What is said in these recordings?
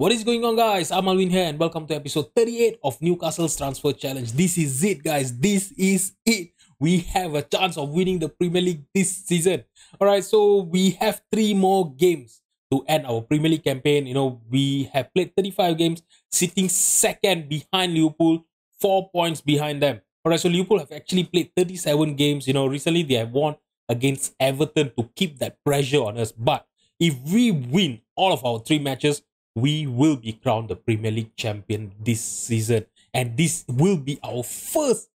What is going on, guys? I'm Malvin here, and welcome to episode 38 of Newcastle's Transfer Challenge. This is it, guys. This is it. We have a chance of winning the Premier League this season. All right, so we have three more games to end our Premier League campaign. You know, we have played 35 games, sitting second behind Liverpool, four points behind them. All right, so Liverpool have actually played 37 games. You know, recently they have won against Everton to keep that pressure on us. But if we win all of our three matches, we will be crowned the Premier League champion this season. And this will be our first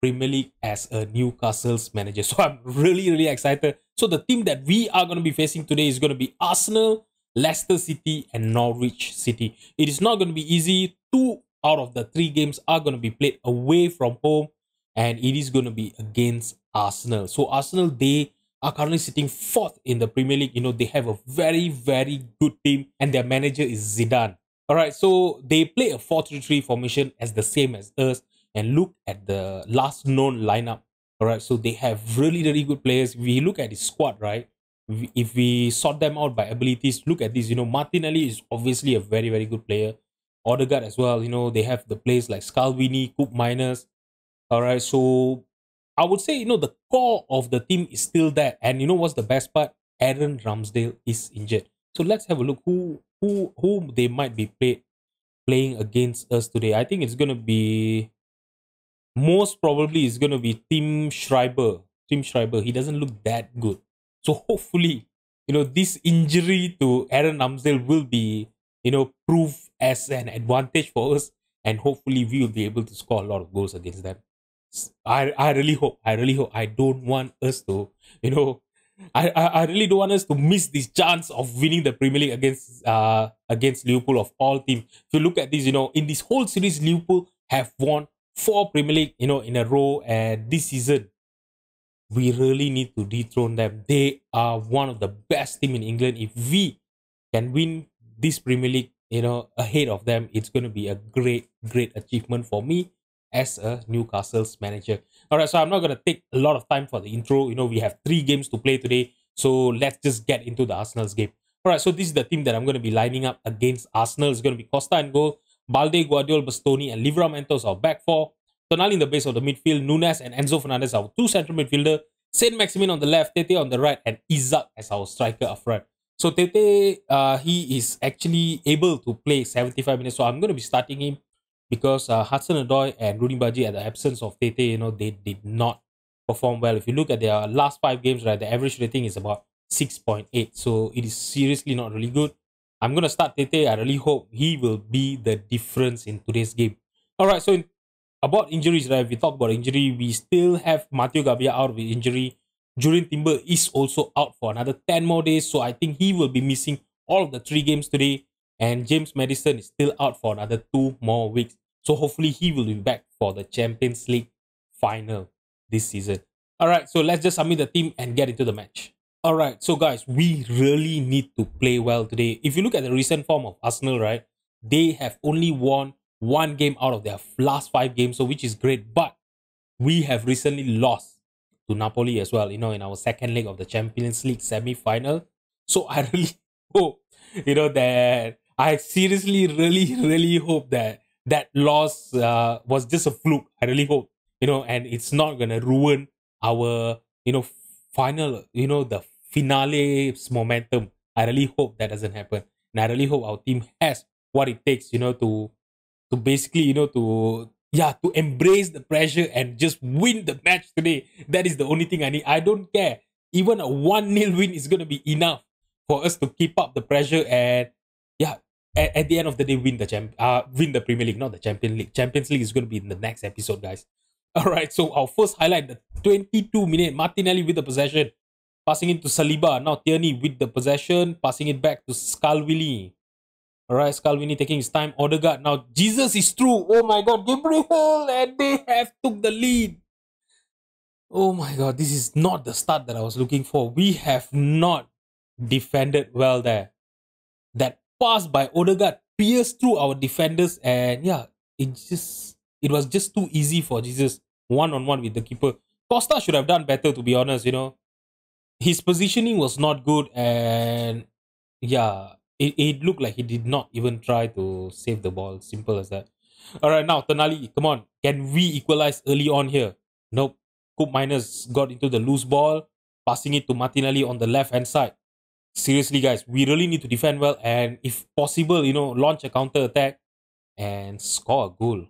Premier League as a Newcastle's manager. So I'm really, really excited. So the team that we are going to be facing today is going to be Arsenal, Leicester City, and Norwich City. It is not going to be easy. Two out of the three games are going to be played away from home, and it is going to be against Arsenal. So Arsenal, they are currently sitting fourth in the Premier League. You know, they have a very, very good team, and their manager is Zidane. All right, so they play a 4 3 3 formation as the same as us. And look at the last known lineup. All right, so they have really, really good players. We look at the squad, right? If we sort them out by abilities, look at this. You know, Martinelli is obviously a very, very good player. Odegaard as well. You know, they have the players like Scalvini, Koopmeiners. All right, so I would say, you know, the core of the team is still there. And you know what's the best part? Aaron Ramsdale is injured. So let's have a look who who who they might be play, playing against us today. I think it's gonna be most probably it's gonna be Tim Schreiber. Tim Schreiber. He doesn't look that good. So hopefully, you know, this injury to Aaron Ramsdale will be, you know, proof as an advantage for us. And hopefully we will be able to score a lot of goals against them. I I really hope I really hope I don't want us to you know I, I, I really don't want us to miss this chance of winning the Premier League against uh against Liverpool of all teams. If you look at this, you know, in this whole series, Liverpool have won four Premier League, you know, in a row, and this season we really need to dethrone them. They are one of the best team in England. If we can win this Premier League, you know, ahead of them, it's going to be a great, great achievement for me as a Newcastle's manager. All right, so I'm not going to take a lot of time for the intro. You know, we have three games to play today. So let's just get into the Arsenal's game. All right, so this is the team that I'm going to be lining up against Arsenal. It's going to be Costa and goal, Balde, Gvardiol, Bastoni, and Livramentos our back four. Tonali in the base of the midfield, Nunes and Enzo Fernandez our two central midfielder, Saint Maximin on the left, Tete on the right, and Isak as our striker up front. So Tete, uh, he is actually able to play 75 minutes. So I'm going to be starting him because uh, Hudson Odoi and Roony Bardghji at the absence of Tete, you know, they did not perform well. If you look at their last five games, right, the average rating is about 6.8. So it is seriously not really good. I'm going to start Tete. I really hope he will be the difference in today's game. All right, so in, about injuries, right, we talk about injury, we still have Matthew Gabia out with injury. Jurrien Timber is also out for another 10 more days. So I think he will be missing all of the three games today and James Maddison is still out for another two more weeks. So hopefully he will be back for the Champions League final this season. All right, so let's just submit the team and get into the match. All right, so guys, we really need to play well today. If you look at the recent form of Arsenal, right, they have only won one game out of their last five games, so which is great. But we have recently lost to Napoli as well, you know, in our second leg of the Champions League semi-final. So I really hope, you know, that I seriously, really, really hope that that loss uh, was just a fluke. I really hope, you know, and it's not gonna ruin our, you know, final, you know, the finale's momentum. I really hope that doesn't happen, and I really hope our team has what it takes, you know, to to basically, you know, to yeah, to embrace the pressure and just win the match today. That is the only thing I need. I don't care. Even a one nil win is gonna be enough for us to keep up the pressure and yeah, at, at the end of the day win the champ uh win the Premier League, not the Champions League. Champions League is going to be in the next episode, guys. All right, so our first highlight: the 22 minute Martinelli with the possession, passing it to Saliba. Now Tierney with the possession, passing it back to Scalvini. All right, Scalvini taking his time. Odegaard now. Jesus is through. Oh my God, Gabriel, and they have took the lead. Oh my God, this is not the start that I was looking for. We have not defended well there. That pass by Odegaard pierced through our defenders, and yeah, it just it was just too easy for Jesus one on one with the keeper. Costa should have done better, to be honest. You know, his positioning was not good, and yeah, it, it looked like he did not even try to save the ball. Simple as that. All right, now Tonali, come on. Can we equalize early on here? Nope. Koopmeiners got into the loose ball, passing it to Martinelli on the left hand side. Seriously, guys, we really need to defend well and, if possible, you know, launch a counter attack and score a goal.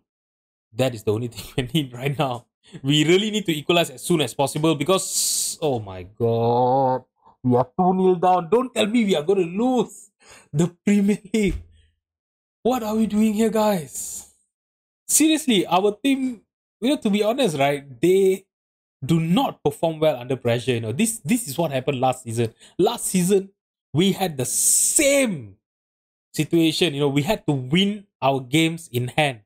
That is the only thing we need right now. We really need to equalize as soon as possible because, oh my god, we are 2 0 down. Don't tell me we are going to lose the Premier League. What are we doing here, guys? Seriously, our team, you know, to be honest, right, they do not perform well under pressure. You know, this this is what happened last season. Last season, we had the same situation. You know, we had to win our games in hand.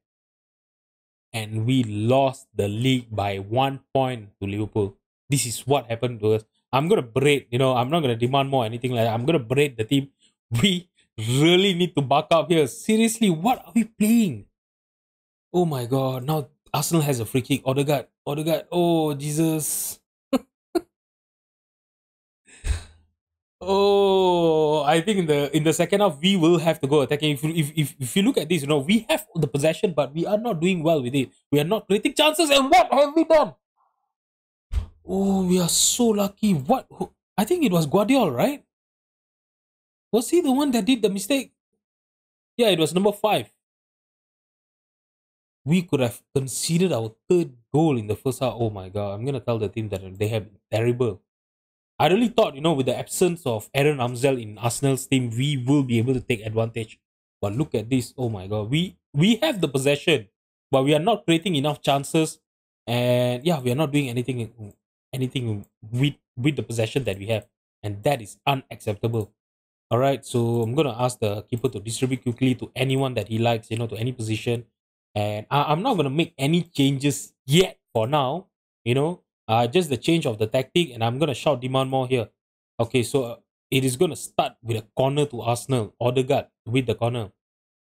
And we lost the league by one point to Liverpool. This is what happened to us. I'm gonna braid, you know, I'm not gonna demand more anything like that. I'm gonna braid the team. We really need to buck up here. Seriously, what are we playing? Oh my god, now Arsenal has a free kick. Odegaard, Odegaard, oh Jesus. Oh, I think in the in the second half we will have to go attacking. If you, if, if if you look at this, you know we have the possession, but we are not doing well with it. We are not creating chances. And what have we done? Oh, we are so lucky. What? I think it was Gvardiol, right? Was he the one that did the mistake? Yeah, it was number five. We could have conceded our third goal in the first half. Oh my god! I'm gonna tell the team that they have terrible. I really thought, you know, with the absence of Aaron Ramsdale in Arsenal's team, we will be able to take advantage. But look at this. Oh my god. We we have the possession, but we are not creating enough chances. And yeah, we are not doing anything anything with with the possession that we have. And that is unacceptable. Alright, so I'm gonna ask the keeper to distribute quickly to anyone that he likes, you know, to any position. And I, I'm not gonna make any changes yet for now, you know, uh, just the change of the tactic, and I'm gonna shout demand more here. Okay, so uh, it is gonna start with a corner to Arsenal. Odegaard with the corner.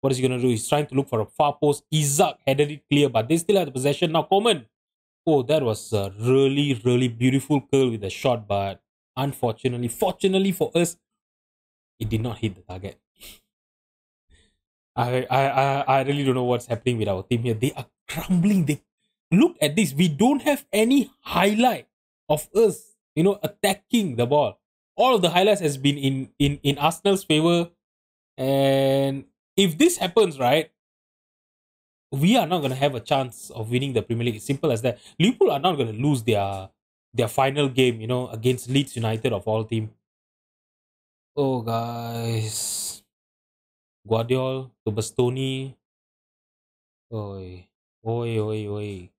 What is he gonna do? He's trying to look for a far post. Isak headed it clear, but they still have the possession now. Coman. Oh, that was a really, really beautiful curl with the shot, but unfortunately, fortunately for us, it did not hit the target. I, I, I, I really don't know what's happening with our team here. They are crumbling. They look at this. We don't have any highlight of us, you know, attacking the ball. All of the highlights has been in in in Arsenal's favor, and if this happens, right, we are not going to have a chance of winning the Premier League. Simple as that. Liverpool are not going to lose their their final game, you know, against Leeds United of all team. Oh, guys. Gvardiol to Bastoni. Oi, oi, oi, oi.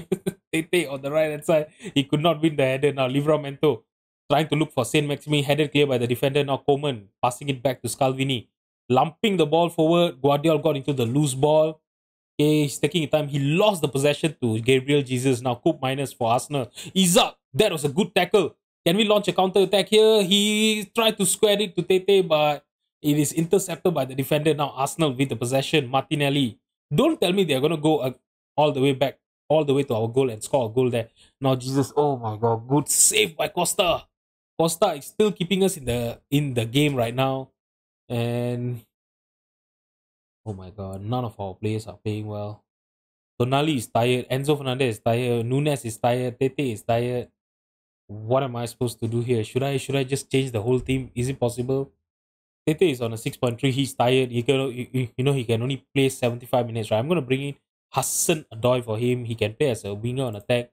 Tete on the right hand side. He could not win the header now. Livramento trying to look for Saint Maximin, headed clear by the defender. Now Coman passing it back to Scalvini. Lumping the ball forward. Gvardiol got into the loose ball. Okay, he's taking time. He lost the possession to Gabriel Jesus. Now Koopmeiners for Arsenal. Isak, that was a good tackle. Can we launch a counter attack here? He tried to square it to Tete, but it is intercepted by the defender. Now Arsenal with the possession. Martinelli. Don't tell me they're going to go uh, all the way back all the way to our goal and score a goal there. Now Jesus, oh my god, good save by Costa. Costa is still keeping us in the in the game right now. And oh my god, none of our players are playing well. Tonali is tired, Enzo Fernandez is tired, Nunes is tired, Tete is tired. What am I supposed to do here? Should I should I just change the whole team? Is it possible? Tete is on a 6.3. He's tired. He can, you, you know, he can only play 75 minutes, right? I'm going to bring in Hudson Odoi for him. He can play as a winger on attack.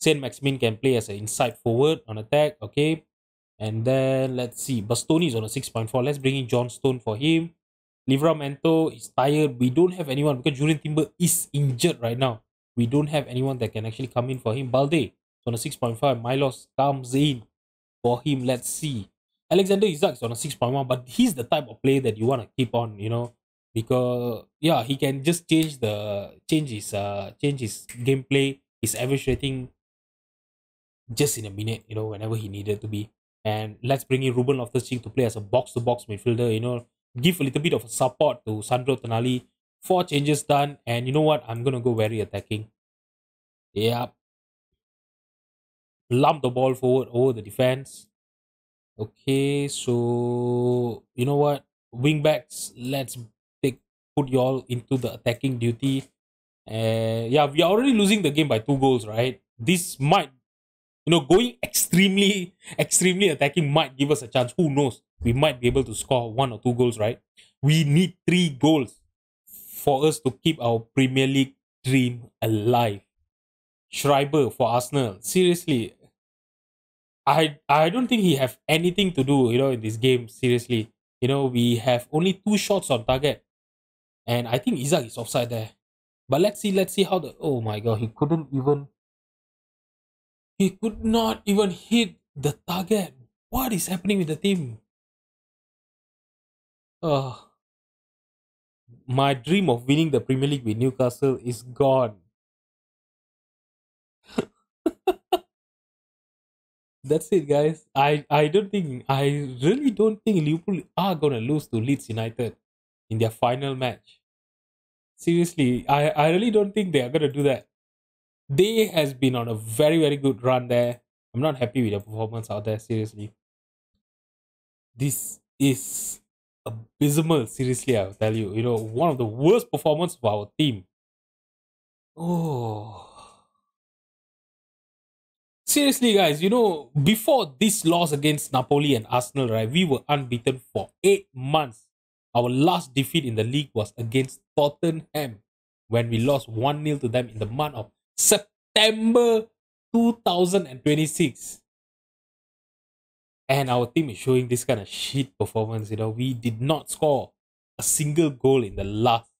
Saint Maximin can play as an inside forward on attack. Okay. And then let's see. Bastoni is on a 6.4. Let's bring in John Stone for him. Livramento is tired. We don't have anyone because Jurrien Timber is injured right now. We don't have anyone that can actually come in for him. Balde on a 6.5. Milos comes in for him. Let's see. Alexander Isak is on a 6.1, but he's the type of player that you want to keep on, you know because yeah he can just change the change his uh change his gameplay. His average rating just in a minute you know whenever he needed to be. And let's bring in Ruben Loftus-Cheek to play as a box-to-box midfielder you know. Give a little bit of support to Sandro Tonali. Four changes done and you know what? I'm gonna go very attacking. Yeah lump the ball forward over the defense. Okay so you know what? Wing backs, let's put you all into the attacking duty. And yeah, we are already losing the game by two goals, right? This might, you know, going extremely, extremely attacking might give us a chance. Who knows? We might be able to score one or two goals, right? We need three goals for us to keep our Premier League dream alive. Schreiber for Arsenal. Seriously, I I don't think he have anything to do, you know, in this game. Seriously, you know, we have only two shots on target, and I think Isak is offside there. But let's see, let's see how the. Oh my god, he couldn't even. He could not even hit the target. What is happening with the team? Oh, my dream of winning the Premier League with Newcastle is gone. That's it, guys. I, I don't think I really don't think Liverpool are gonna lose to Leeds United in their final match. Seriously, I, I really don't think they are gonna do that. They has been on a very very good run there. I'm not happy with their performance out there. Seriously, this is abysmal. Seriously, I'll tell you. You know, one of the worst performance of our team. Oh seriously, guys, you know, before this loss against Napoli and Arsenal, right, we were unbeaten for eight months. Our last defeat in the league was against Tottenham when we lost 1 0 to them in the month of September 2026. And our team is showing this kind of shit performance. You know, we did not score a single goal in the last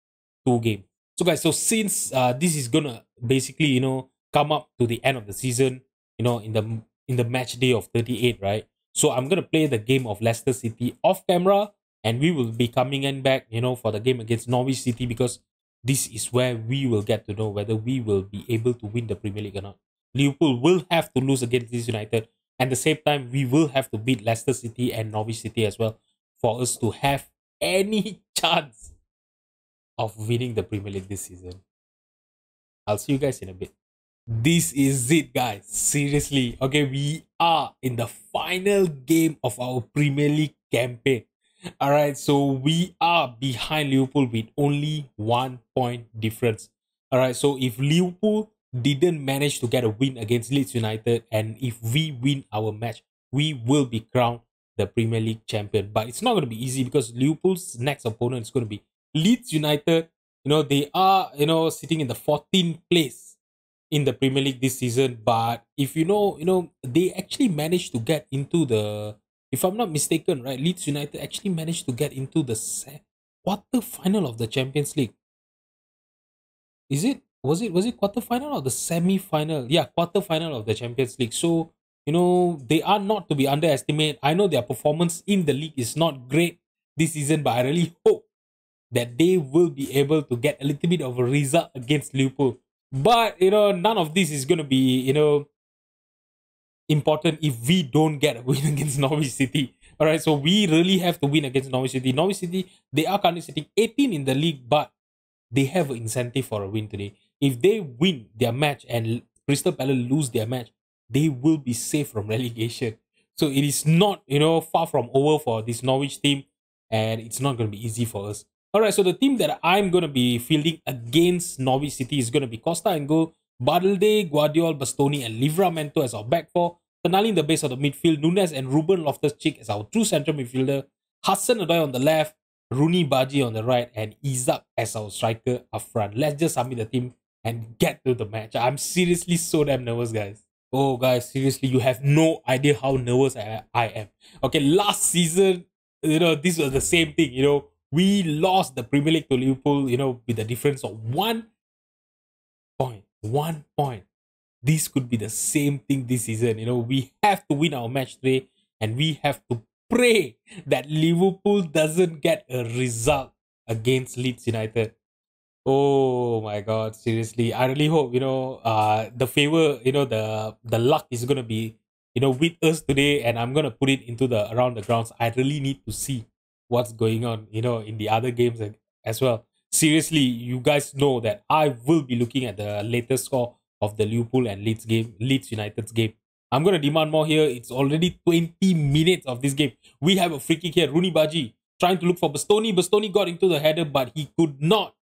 two games. So, guys, so since uh, this is gonna basically, you know, come up to the end of the season, you know, in the in the match day of 38, right? So I'm gonna play the game of Leicester City off camera, and we will be coming in back, you know, for the game against Norwich City because this is where we will get to know whether we will be able to win the Premier League or not. Liverpool will have to lose against this United. And at the same time, we will have to beat Leicester City and Norwich City as well for us to have any chance of winning the Premier League this season. I'll see you guys in a bit. This is it, guys. Seriously. Okay, we are in the final game of our Premier League campaign. All right, so we are behind Liverpool with only one point difference. All right, so if Liverpool didn't manage to get a win against Leeds United, and if we win our match, we will be crowned the Premier League champion. But it's not going to be easy because Liverpool's next opponent is going to be Leeds United. You know, they are, you know, sitting in the 14th place in the Premier League this season. But if you know, you know, they actually managed to get into the, if I'm not mistaken, right, Leeds United actually managed to get into the quarter final of the Champions League. Is it? Was it? Was it quarter final or the semi final? Yeah, quarter final of the Champions League. So you know they are not to be underestimated. I know their performance in the league is not great this season, but I really hope that they will be able to get a little bit of a result against Liverpool but you know, none of this is gonna be you know important if we don't get a win against Norwich City. All right, so we really have to win against Norwich City. Norwich City, they are currently sitting 18 in the league, but they have an incentive for a win today. If they win their match and Crystal Palace lose their match, they will be safe from relegation. So it is not, you know, far from over for this Norwich team, and it's not going to be easy for us. All right, so the team that I'm going to be fielding against Norwich City is going to be Costa and goal, Balde, Gvardiol, Bastoni, and Livramento as our back four. Tonali in the base of the midfield, Nunes and Ruben Loftus-Cheek as our true central midfielder, Hudson Odoi on the left, Roony Bardghji on the right, and Isak as our striker up front. Let's just submit the team and get to the match. I'm seriously so damn nervous, guys. Oh, guys, seriously, you have no idea how nervous I, I am. Okay, last season, you know, this was the same thing, you know we lost the Premier League to Liverpool, you know, with a difference of one point. One point. This could be the same thing this season. You know, we have to win our match today and we have to pray that Liverpool doesn't get a result against Leeds United. Oh my god, seriously. I really hope, you know, uh the favor, you know, the the luck is gonna be, you know, with us today and I'm gonna put it into the around the grounds. I really need to see what's going on, you know, in the other games as well. Seriously, you guys know that I will be looking at the latest score of the Liverpool and Leeds game, Leeds United's game. I'm gonna demand more here. It's already 20 minutes of this game. We have a free kick here. Roony Bardghji. trying to look for Bastoni. Bastoni got into the header, but he could not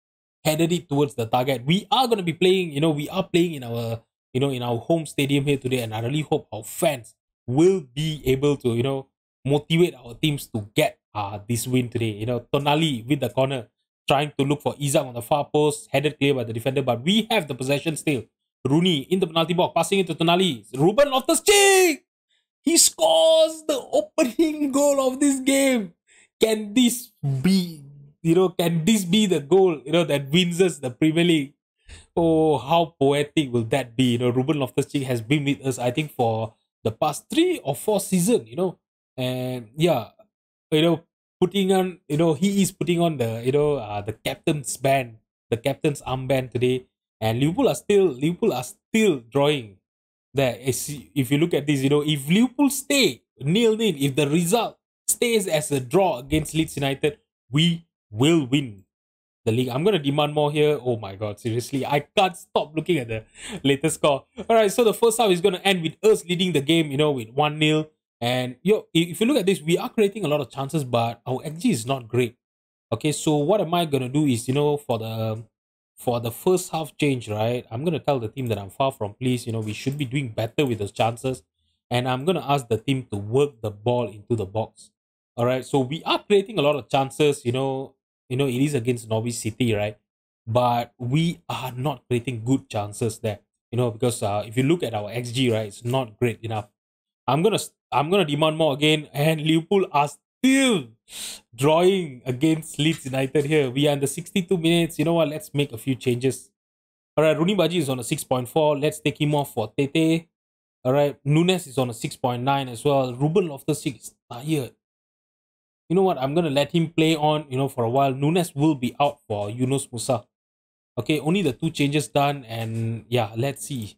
headed it towards the target. We are going to be playing, you know, we are playing in our, you know, in our home stadium here today, and I really hope our fans will be able to, you know, motivate our teams to get uh, this win today. You know, Tonali with the corner, trying to look for Isak on the far post, headed clear by the defender, but we have the possession still. Rooney in the penalty box, passing it to Tonali. Ruben Loftus-Cheek! He scores the opening goal of this game. Can this be, you know, can this be the goal, you know, that wins us the Premier League? Oh, how poetic will that be? You know, Ruben Loftus-Cheek has been with us, I think, for the past three or four seasons, you know. And yeah, you know, putting on, you know, he is putting on the, you know, uh, the captain's band, the captain's armband today. And Liverpool are still, Liverpool are still drawing that if you look at this, you know, if Liverpool stay nil nil, if the result stays as a draw against Leeds United, we will win the league. I'm gonna demand more here. Oh my god, seriously, I can't stop looking at the latest score. All right, so the first half is gonna end with us leading the game, you know, with one 0 And yo, if you look at this, we are creating a lot of chances, but our XG is not great. Okay, so what am I gonna do is, you know, for the for the first half change, right? I'm gonna tell the team that I'm far from pleased. You know, we should be doing better with those chances, and I'm gonna ask the team to work the ball into the box. All right. So we are creating a lot of chances. You know, you know it is against Norwich City, right? But we are not creating good chances there. You know, because uh, if you look at our XG, right, it's not great enough. I'm gonna I'm gonna demand more again, and Liverpool are still drawing against Leeds United here. We are in the 62 minutes. You know what? Let's make a few changes. All right, Roony Bardghji is on a 6.4. Let's take him off for Tete. All right, Nunes is on a 6.9 as well. Ruben Loftus-Cheek is tired. You know what? I'm to let him play on, you know, for a while. Nunes will be out for Yunus Musah. Okay, only the two changes done. And yeah, let's see.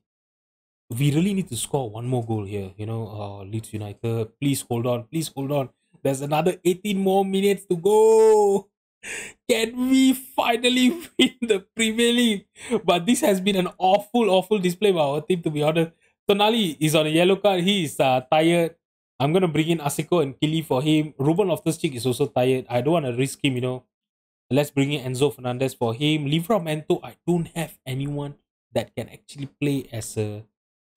We really need to score one more goal here. You know, uh, Leeds United. Please hold on. Please hold on. There's another 18 more minutes to go. Can we finally win the Premier League? But this has been an awful, awful display by our team, to be honest. Tonali is on a yellow card. He is uh, tired. I'm going to bring in Asiko and Kili for him. Ruben Loftus-Cheek is also tired. I don't want to risk him, you know. Let's bring in Enzo Fernandez for him. Livramento, I don't have anyone that can actually play as a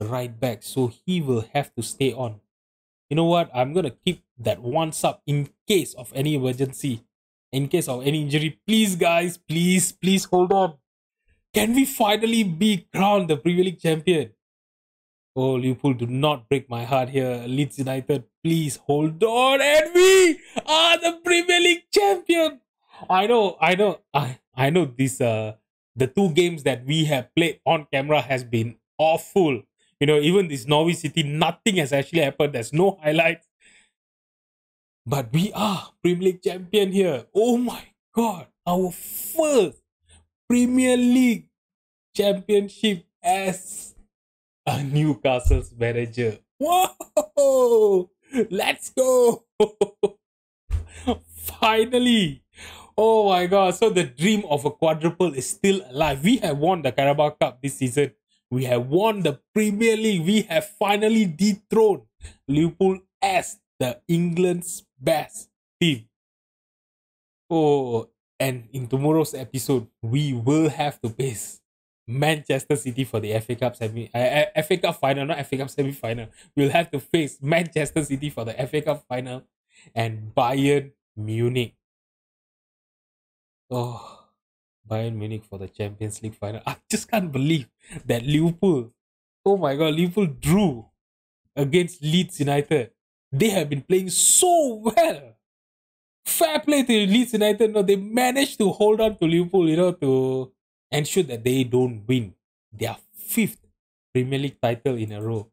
right back. So he will have to stay on you know what? I'm gonna keep that one sub in case of any emergency, in case of any injury. Please, guys, please, please hold on. Can we finally be crowned the Premier League champion? Oh, Liverpool, do not break my heart here. Leeds United, please hold on. And we are the Premier League champion. I know, I know, I, I know this, uh, the two games that we have played on camera has been awful. You know, even this Norwich City, nothing has actually happened. There's no highlights. But we are Premier League champion here. Oh my god. Our first Premier League championship as a Newcastle's manager. Whoa! Let's go! Finally! Oh my god. So the dream of a quadruple is still alive. We have won the Carabao Cup this season. We have won the Premier League. We have finally dethroned Liverpool as the England's best team. Oh, and in tomorrow's episode, we will have to face Manchester City for the FA Cup semi, uh, FA Cup final, not FA Cup semi final. We'll have to face Manchester City for the FA Cup final and Bayern Munich. Oh, Bayern Munich for the Champions League final. I just can't believe that Liverpool, oh my god, Liverpool drew against Leeds United. They have been playing so well. Fair play to Leeds United. No, they managed to hold on to Liverpool, you know, to ensure that they don't win their fifth Premier League title in a row.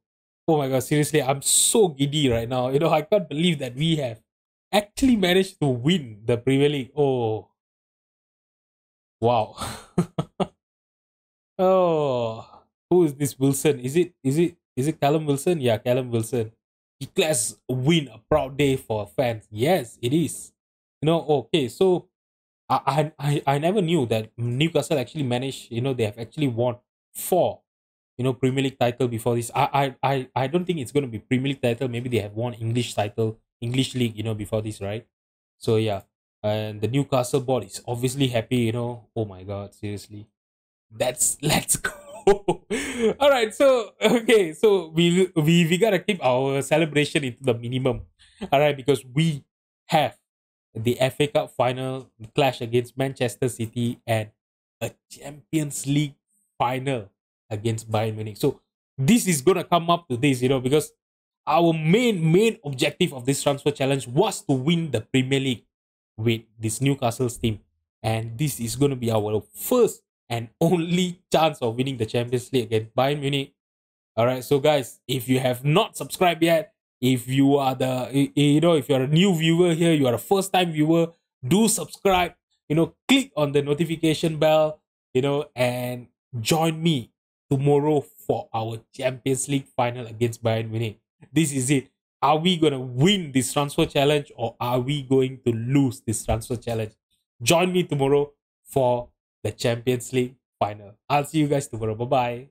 Oh my god, seriously, I'm so giddy right now. You know, I can't believe that we have actually managed to win the Premier League. Oh, Wow. oh, who is this Wilson? Is it is it is it Callum Wilson? Yeah, Callum Wilson. Declares a win, a proud day for fans. Yes, it is. You know, okay, so I I I never knew that Newcastle actually managed. You know, they have actually won four. You know, Premier League title before this. I I I I don't think it's going to be Premier League title. Maybe they have won English title, English league. You know, before this, right? So yeah, and the Newcastle board is obviously happy. You know, oh my god, seriously, that's let's go. All right, so okay, so we we we gotta keep our celebration into the minimum. All right, because we have the FA Cup final clash against Manchester City and a Champions League final against Bayern Munich. So this is gonna come up to this, you know, because our main main objective of this transfer challenge was to win the Premier League with this Newcastle's team, and this is gonna be our first and only chance of winning the Champions League against Bayern Munich. All right, so guys, if you have not subscribed yet, if you are the you know if you're a new viewer here, you are a first time viewer, do subscribe. You know, click on the notification bell. You know, and join me tomorrow for our Champions League final against Bayern Munich. This is it. Are we gonna win this transfer challenge or are we going to lose this transfer challenge? Join me tomorrow for the Champions League final. I'll see you guys tomorrow. Bye bye.